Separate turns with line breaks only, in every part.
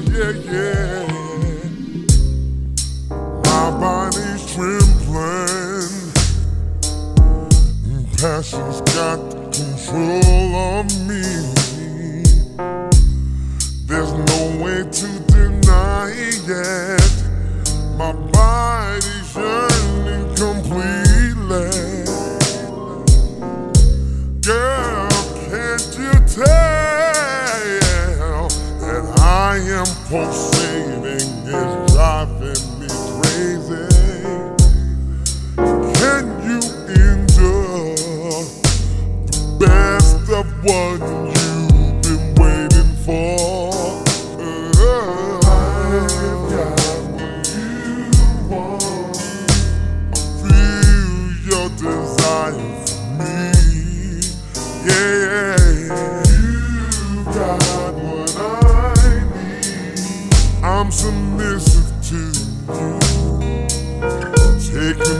yeah, yeah. My body's trembling. Passion's got control of me. There's no way to deny it. My body. Won't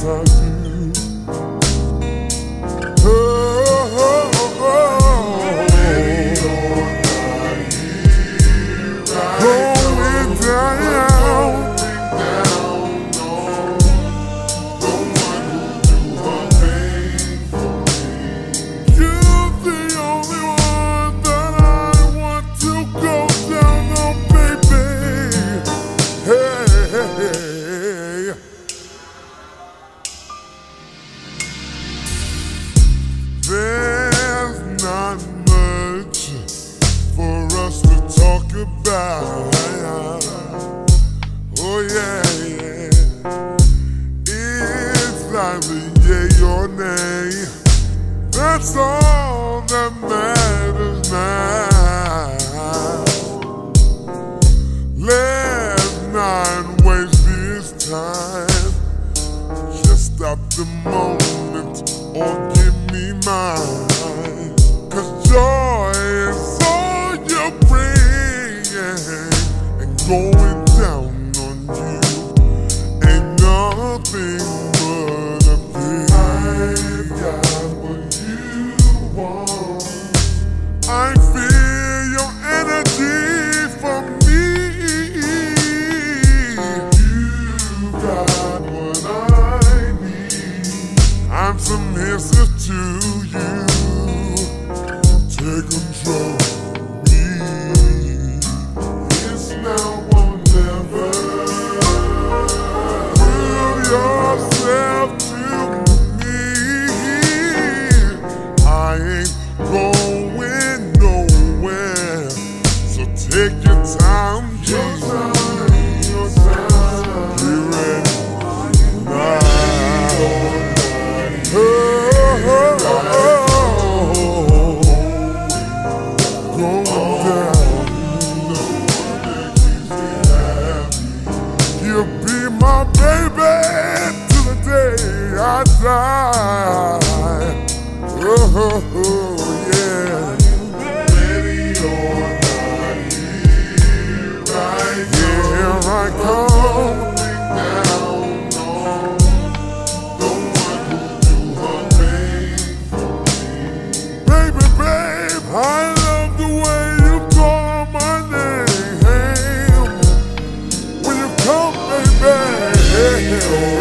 sun. Say your name. That's all that matters now. Let's not waste this time. Just stop the moment or give me mine. Cause joy is all you're bringing and going down on you ain't nothing but. You'll be my baby till the day I die. Oh. girl.